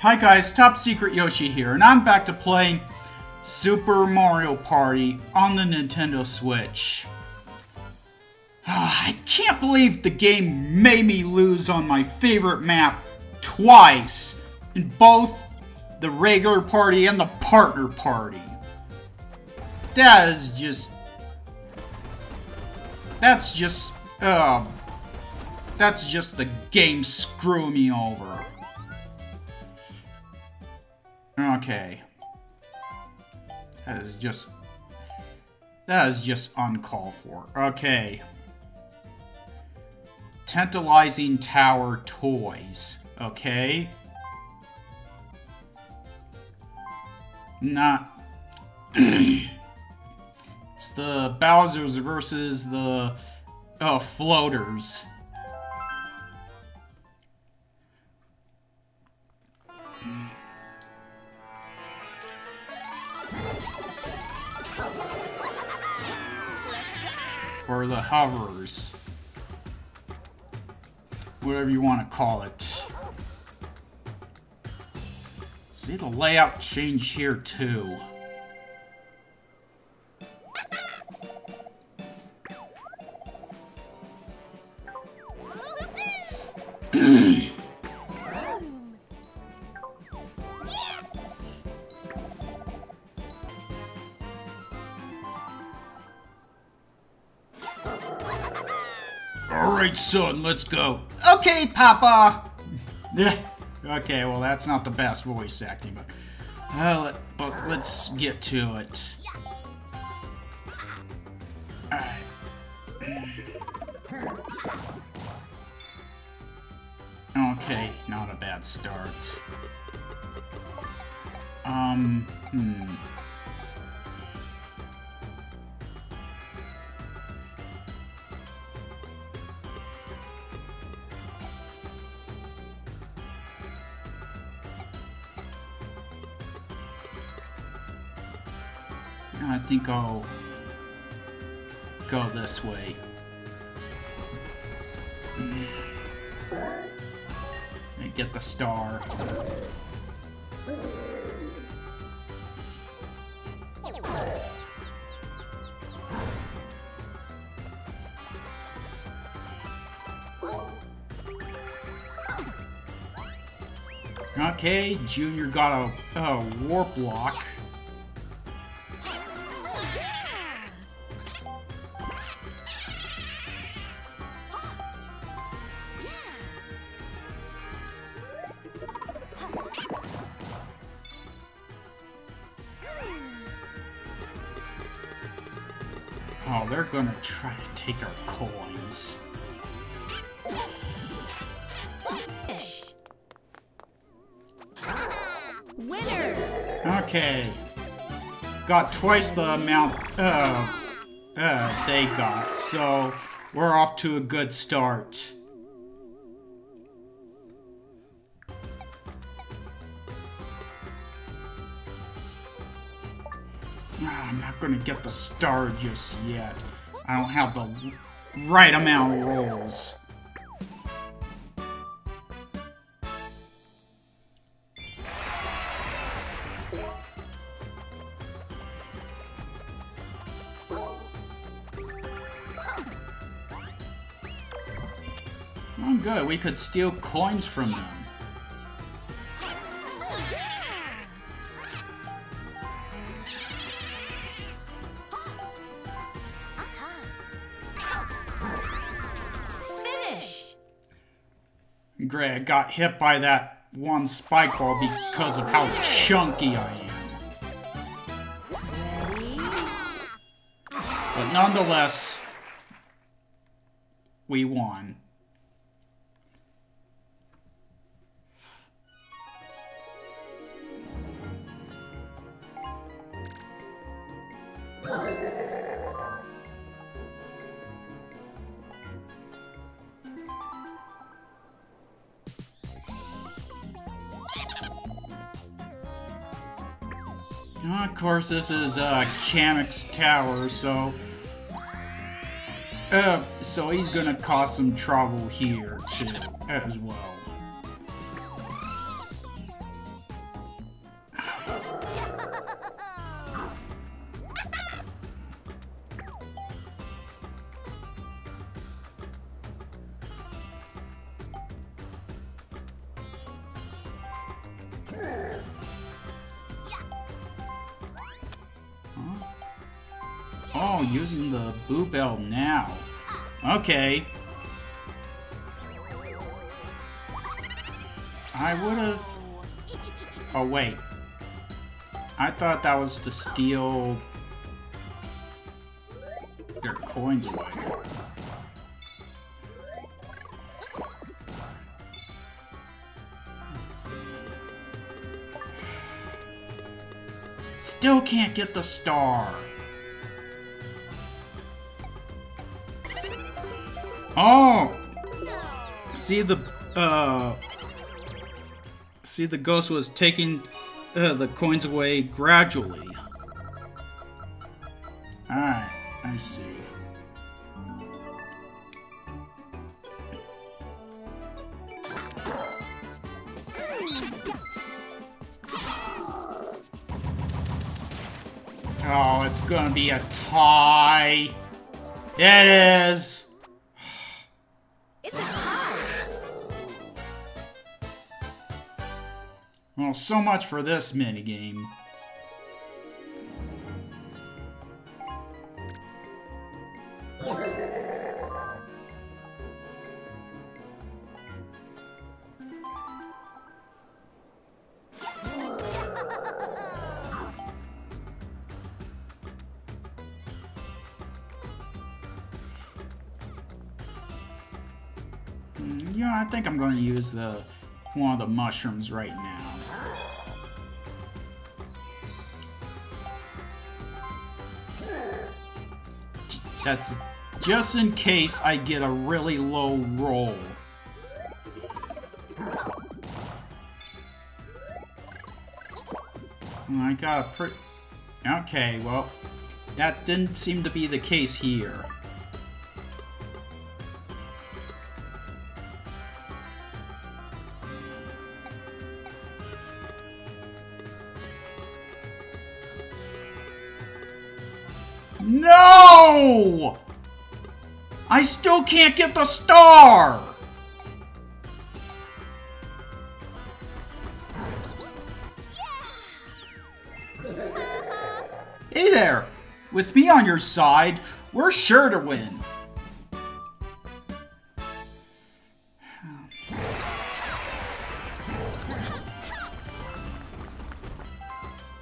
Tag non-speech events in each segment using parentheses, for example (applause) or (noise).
Hi guys, Top Secret Yoshi here, and I'm back to playing Super Mario Party on the Nintendo Switch. (sighs) I can't believe the game made me lose on my favorite map twice, in both the regular party and the partner party. That is just... That's just... Um... That's just the game screwing me over. Okay. That is just... That is just uncalled for. Okay. Tantalizing Tower Toys. Okay. Not... (coughs) it's the Bowsers versus the... Uh, floaters. The hovers. Whatever you want to call it. See the layout change here too. Son, let's go. Okay, Papa! Yeah. Okay, well, that's not the best voice acting, but, uh, but let's get to it. I think I'll go this way. Hmm. And get the star. Okay, Junior got a, a warp block. Oh, they're gonna try to take our coins. Winners! Okay. Got twice the amount uh, uh, they got, so we're off to a good start. Gonna get the star just yet. I don't have the right amount of rolls. Oh good, we could steal coins from them. I got hit by that one spike ball because of how chunky I am. But nonetheless, we won. Of course, this is uh, Kamek's Tower, so... Uh, so he's gonna cause some trouble here, too, as well. Oh, using the boo bell now. Okay. I would have... Oh, wait. I thought that was to steal their coins away. Still can't get the star. Oh! See the, uh... See the ghost was taking uh, the coins away gradually. Alright, I see. Oh, it's gonna be a tie. It is. So much for this minigame. Mm, Yeah, I think I'm going to use the one of the mushrooms right now. That's just in case I get a really low roll. Hmm, I got a pretty... Okay, well, that didn't seem to be the case here. Still can't get the star! Hey there! With me on your side, we're sure to win.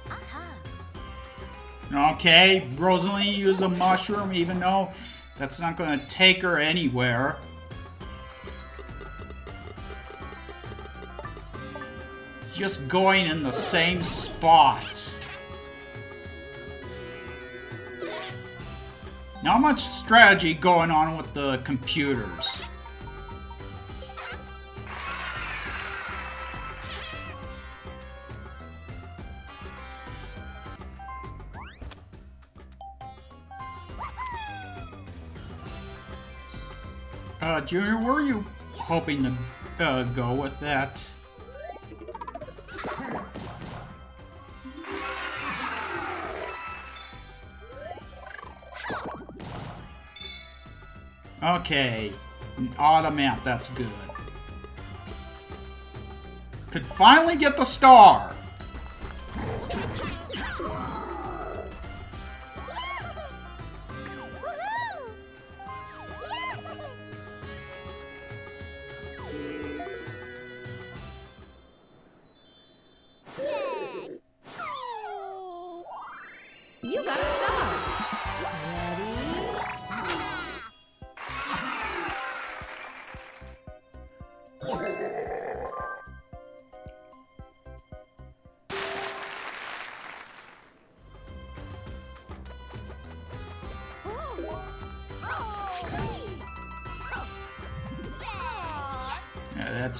Uh-huh. Okay, Rosalie used a mushroom even though that's not going to take her anywhere. Just going in the same spot. Not much strategy going on with the computers. Uh, Junior, were you hoping to uh, go with that? Okay, an automat, that's good. Could finally get the star!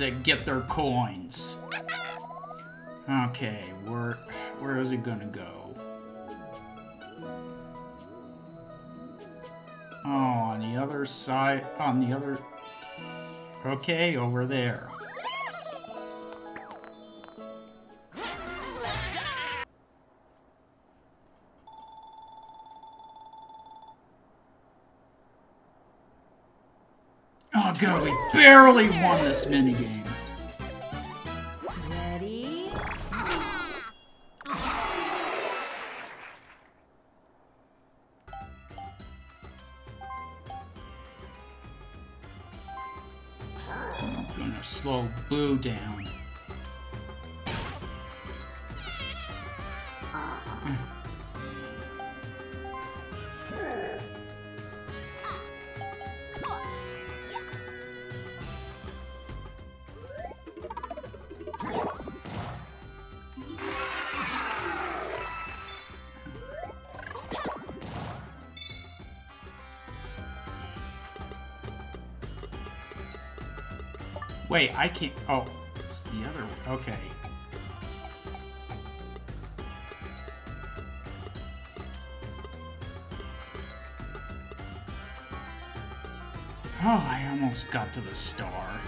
It, get their coins. Okay, where where is it gonna go? Oh, on the other side, on the other... Okay, over there. barely won this minigame. Ready? I'm gonna slow Boo down. Wait, I can't. Oh, it's the other one. Okay. Oh, I almost got to the star.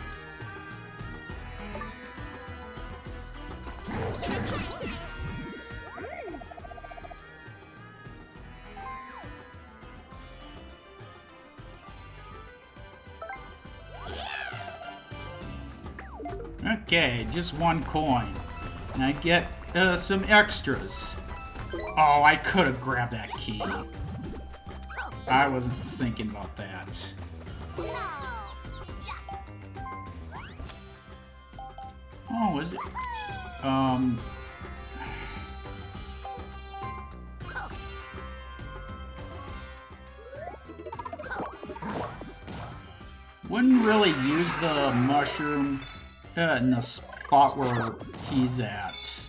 Okay, just one coin. And I get uh, some extras. Oh, I could have grabbed that key. I wasn't thinking about that. Oh, is it? Um... Wouldn't really use the mushroom in the spot where he's at.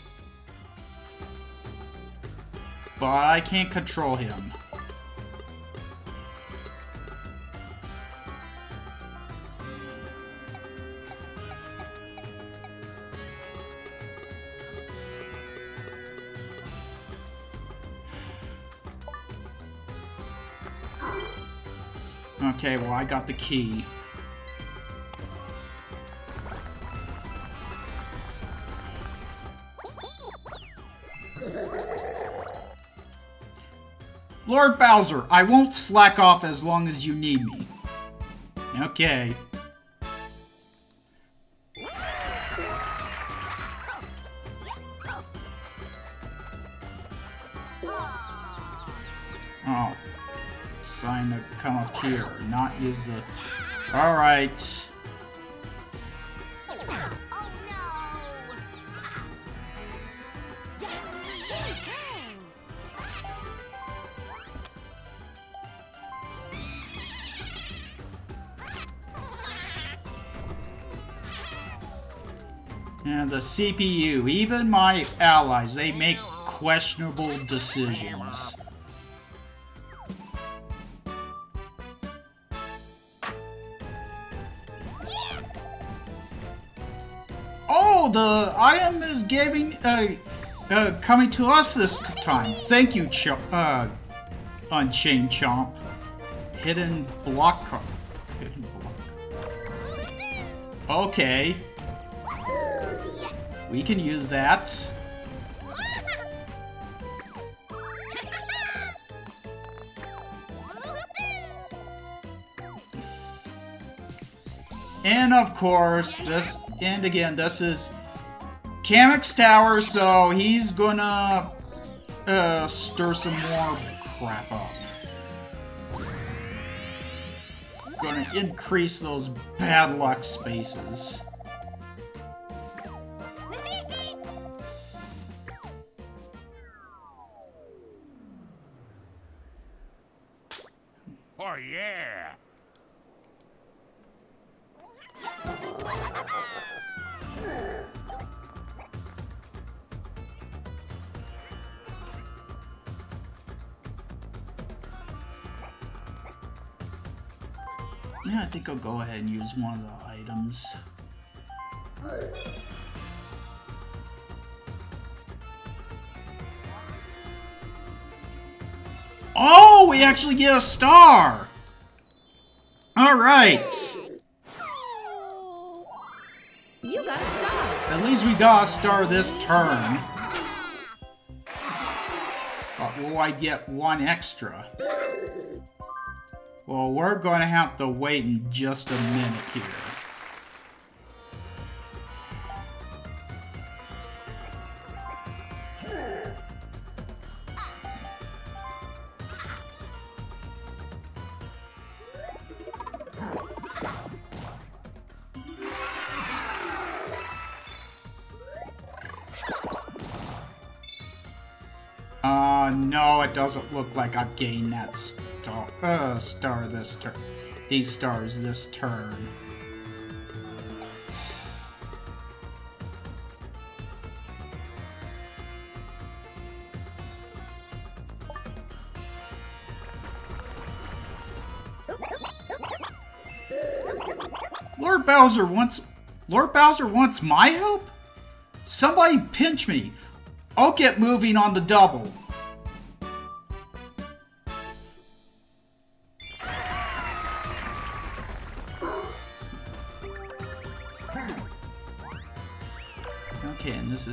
But I can't control him. Okay, well I got the key. Lord Bowser, I won't slack off as long as you need me. Okay. Oh. Sign to come up here, not use the... Alright. And the CPU, even my allies, they make questionable decisions. Oh, the item is giving, uh, uh, coming to us this time. Thank you, Ch uh, Unchained Chomp. Hidden block card. Hidden block. Okay. We can use that. And of course, this, and again, this is Kamek's Tower, so he's gonna uh, stir some more crap up. Gonna increase those bad luck spaces. Yeah, I think I'll go ahead and use one of the items. Oh, we actually get a star! Alright! You got a star. At least we got a star this turn. (laughs) But will I get one extra? Well, we're going to have to wait in just a minute here. Uh, no, it doesn't look like I've gained that star, uh, star this turn. These stars this turn. Lord Bowser wants Lord Bowser wants my help? Somebody pinch me. I'll get moving on the double.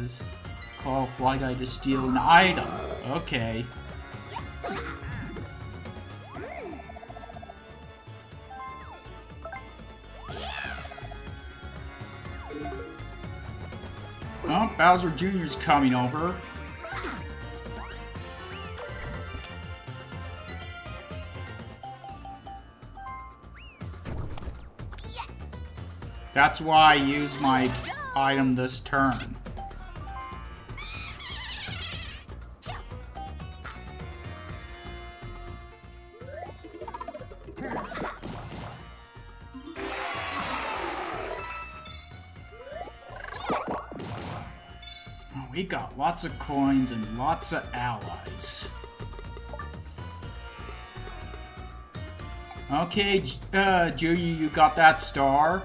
Is call Fly Guy to steal an item. Okay. Oh, Bowser Jr.'s coming over. That's why I use my item this turn. We got lots of coins and lots of allies. Okay, uh, Junior, you got that star.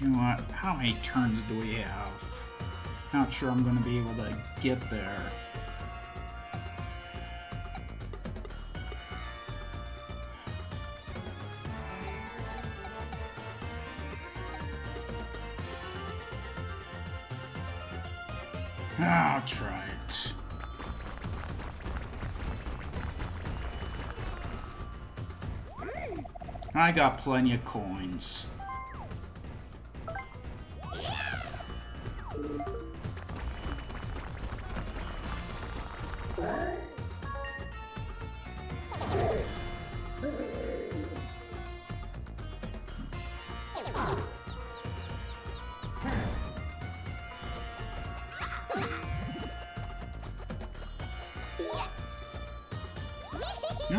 You? How many turns do we have? Not sure I'm going to be able to get there. I'll try it. I got plenty of coins.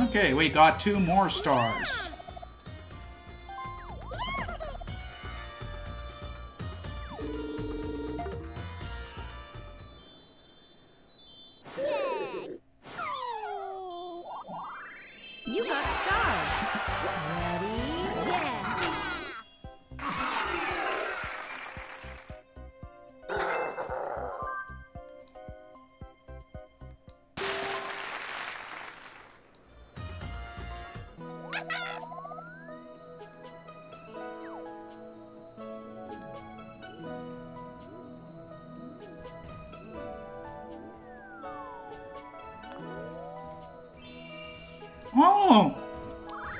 Okay, we got two more stars. Oh!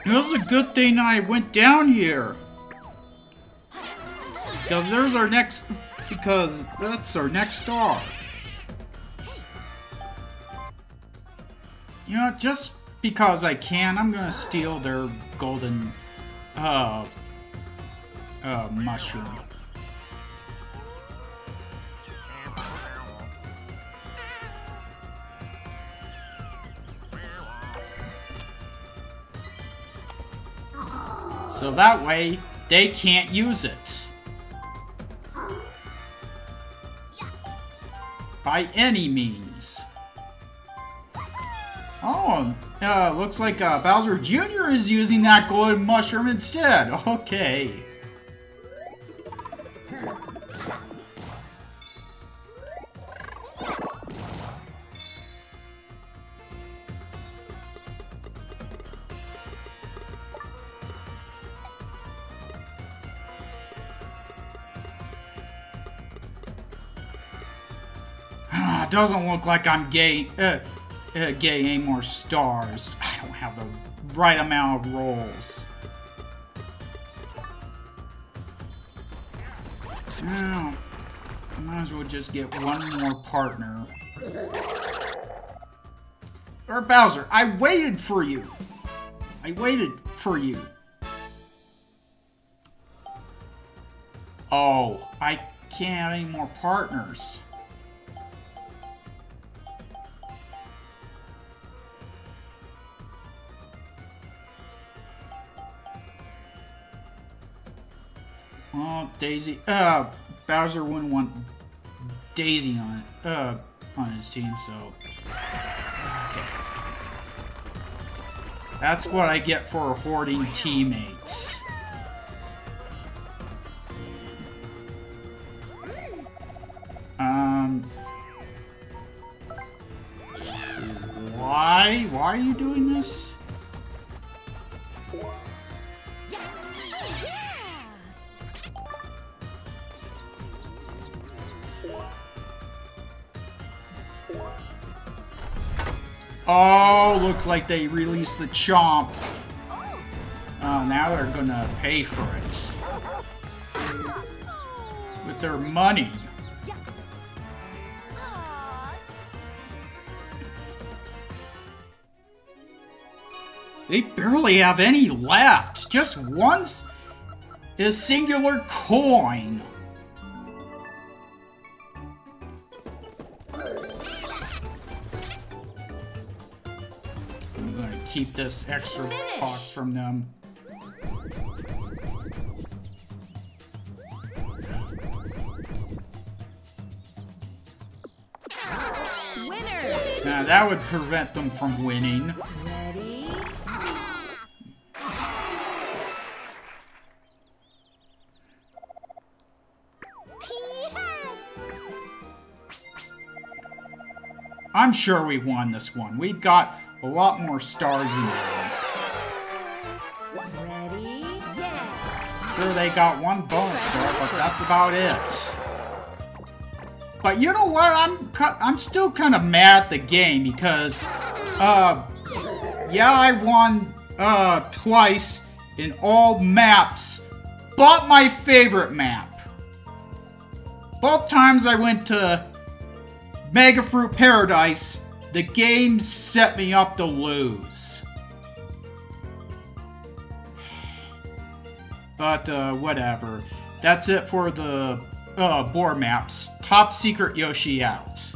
It was a good thing I went down here. Because there's our next... Because that's our next star. You know, just because I can, I'm gonna steal their golden... Uh... Uh, mushroom. So that way, they can't use it. By any means. Oh, uh, looks like uh, Bowser Jr. is using that golden mushroom instead. Okay. Doesn't look like I'm gay, uh, uh, gay any more stars. I don't have the right amount of rolls. Oh, Might as well just get one more partner. Or Bowser, I waited for you. I waited for you. Oh, I can't have any more partners. Oh, Daisy. Uh, Bowser wouldn't want Daisy on it. Uh, on his team, so. Okay. That's what I get for hoarding teammates. Um. Why? Why are you doing looks like they released the chomp. Oh, now they're gonna pay for it. With their money. They barely have any left. Just once a singular coin. Keep this extra Finish. box from them. Winners. Now that would prevent them from winning. Ready? I'm sure we won this one. We've got a lot more stars in there. Ready? Yeah. Sure, they got one bonus star, but that's about it. But you know what? I'm I'm still kind of mad at the game because, uh, yeah, I won uh twice in all maps, but my favorite map. Both times I went to Mega Fruit Paradise, the game set me up to lose. But uh, whatever. That's it for the uh, maps. Top Secret Yoshi out.